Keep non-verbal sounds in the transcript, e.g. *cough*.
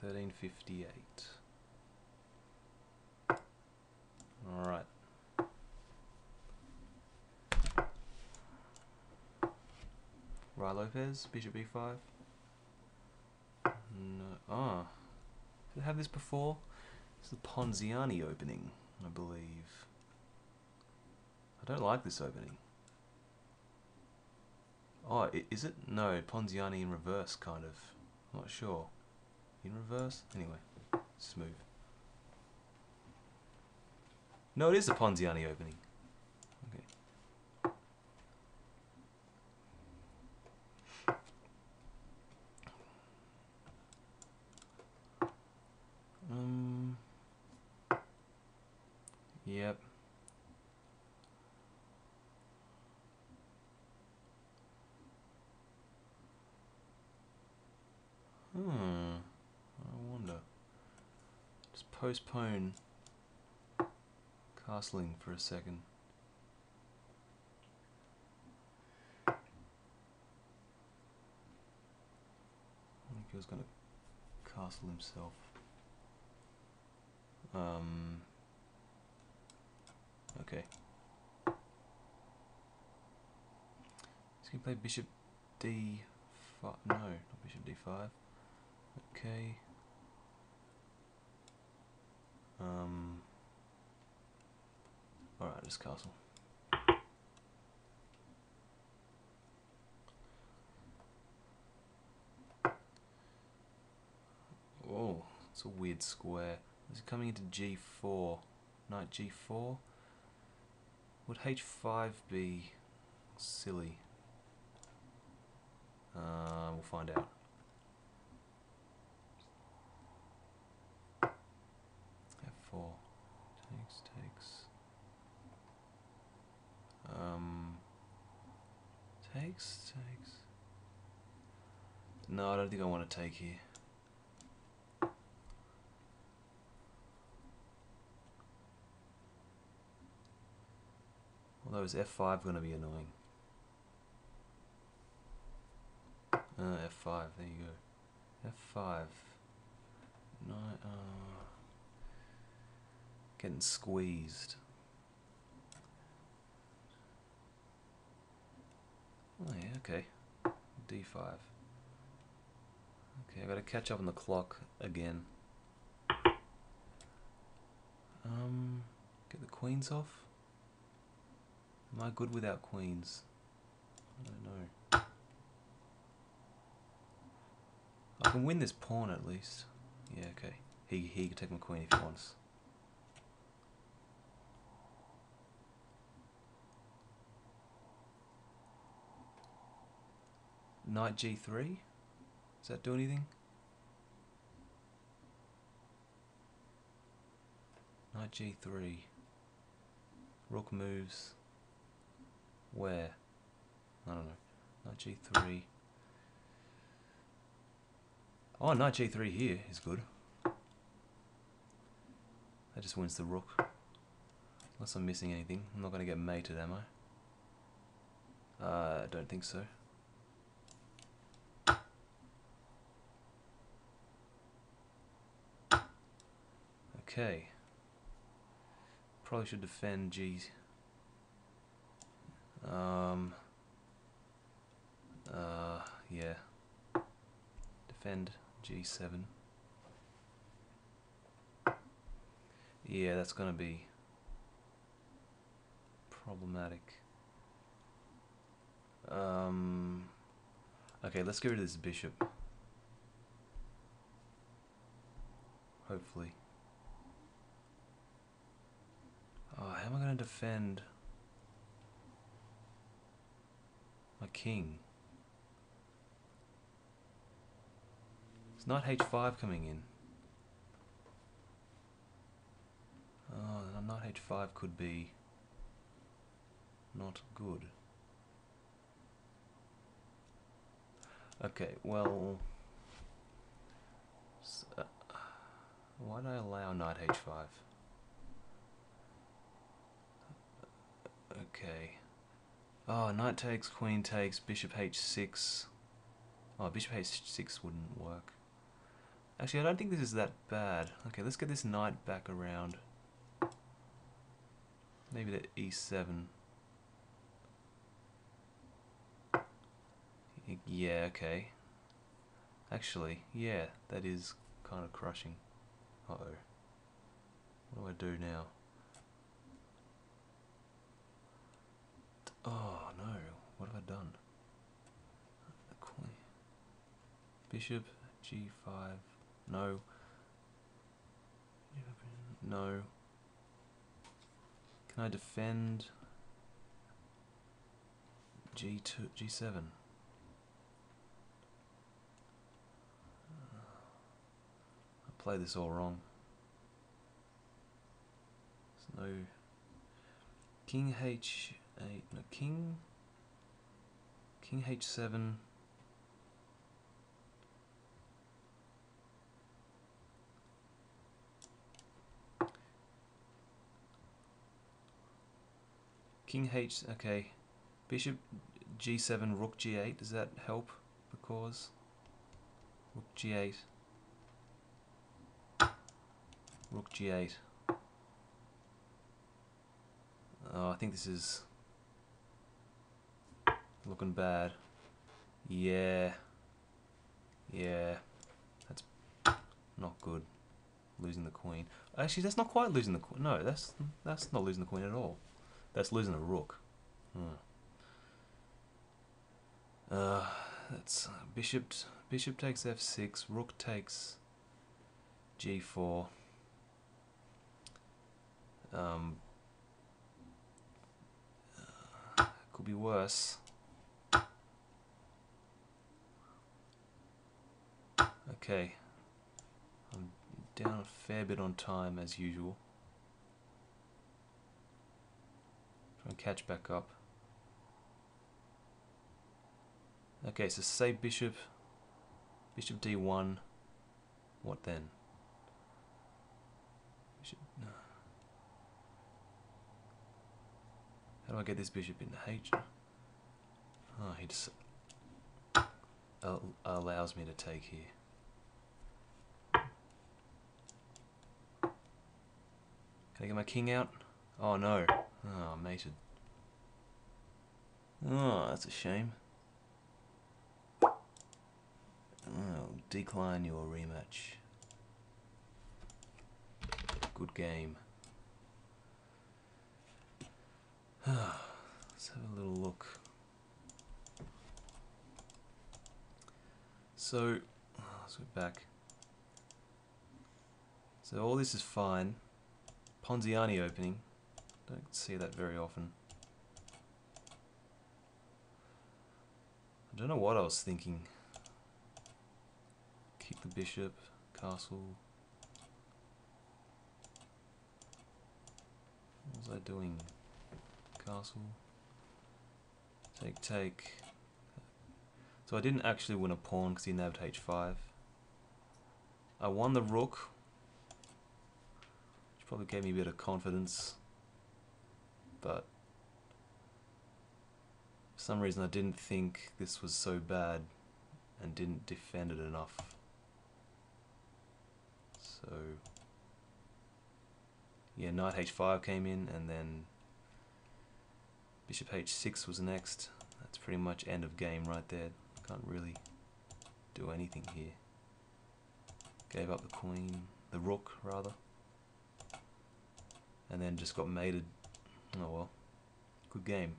1358. Alright. Ruy Lopez, bishop b5. No. Ah. Did I have this before? It's the Ponziani opening, I believe. I don't like this opening. Oh, is it? No, Ponziani in reverse, kind of. I'm not sure. In reverse? Anyway, smooth. No, it is the Ponziani opening. Okay. Um. Yep. Hmm. I wonder. Just postpone castling for a second. I think he was going to castle himself. Um. Okay. He's going to play bishop d5. No, not bishop d5. Okay. Um. Alright, just castle. Oh, it's a weird square. Is it coming into g4? Knight g4? Would h5 be silly? Uh, we'll find out. f4 takes takes um takes takes. No I don't think I want to take here. Although is f5 going to be annoying? Uh, f5 there you go. F5 no, uh, Getting squeezed. Oh yeah, okay. D5. Okay, I gotta catch up on the clock again. Um, get the queens off? Am I good without queens? I don't know. I can win this pawn at least. Yeah, okay. He, he can take my queen if he wants. Knight g3? Does that do anything? Knight g3. Rook moves. Where? I don't know. Knight g3. Oh, knight g3 here is good. That just wins the rook. Unless I'm missing anything. I'm not going to get mated, am I? Uh, I don't think so. Okay. Probably should defend G. Um. Uh, yeah. Defend G7. Yeah, that's going to be problematic. Um. Okay, let's get rid of this bishop. Hopefully. Oh, how am I going to defend my king? It's not h5 coming in. Oh, not h5 could be not good. Okay, well... Uh, why do I allow knight h5? Okay. Oh, knight takes, queen takes, bishop h6. Oh, bishop h6 wouldn't work. Actually, I don't think this is that bad. Okay, let's get this knight back around. Maybe to e7. Yeah, okay. Actually, yeah, that is kind of crushing. Uh-oh. What do I do now? Oh no, what have I done? Queen. Bishop, g5, no. No. Can I defend g2, g7? I play this all wrong. There's no king h8, no king, king h7. King h, okay. Bishop g7, rook g8, does that help the cause? Rook g8. Rook g8. Oh, I think this is looking bad. Yeah. Yeah. That's not good. Losing the queen. Actually, that's not quite losing the queen. No, that's that's not losing the queen at all. That's losing a rook. Hmm. Uh, that's bishop. Bishop takes f6. Rook takes g4. Um, uh, could be worse. Okay. I'm down a fair bit on time as usual. Try and catch back up. Okay, so say bishop, bishop d1, what then? Bishop, no. How do I get this bishop into H? Oh, he just uh, allows me to take here. Can I get my king out? Oh no. Oh, mated. Oh, that's a shame. Oh, decline your rematch. Good game. *sighs* Let's have a little look. So, let's go back. So all this is fine. Ponziani opening. Don't see that very often. I don't know what I was thinking. Keep the bishop, castle. What was I doing? Castle. Take, take. So I didn't actually win a pawn because he nabbed h5. I won the rook, probably gave me a bit of confidence, but for some reason I didn't think this was so bad and didn't defend it enough. So yeah, knight h5 came in and then bishop h6 was next. That's pretty much end of game right there. Can't really do anything here. Gave up the queen, the rook rather. And then just got mated. Oh well. Good game.